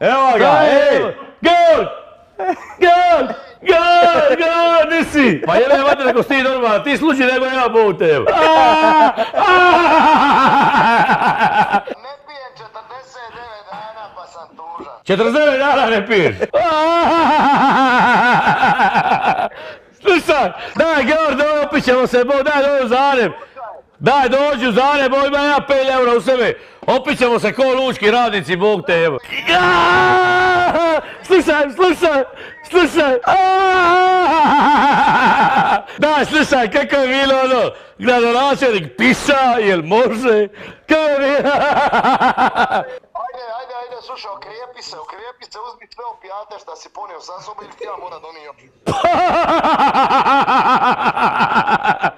Evo ga, ej! Gol! Gol! Gol! Gol! Nisi! Pa jebe vate neko si ti normalan, ti služi nego ja Bog te. Ne pijem 49 dana pa sam tužan. 49 dana ne piješ. Slušaj, daj Georg, opit ćemo se, Bog, daj u Zagreb. Daj dođi u Zagreb, Bog, ima ja 5 eura u sebe. Opit ćemo se ko lučki radnici, Bog te evo. Slušaj, slušaj, slušaj. Daj, slušaj, kako je bilo ono, gradonačelnik pisa, jel može? Kako je bilo? Ajde, ajde, ajde, slušaj, okrijepi se, okrijepi se, uzmi sve opijate šta si ponio sa sobom ili ti ja moram donio.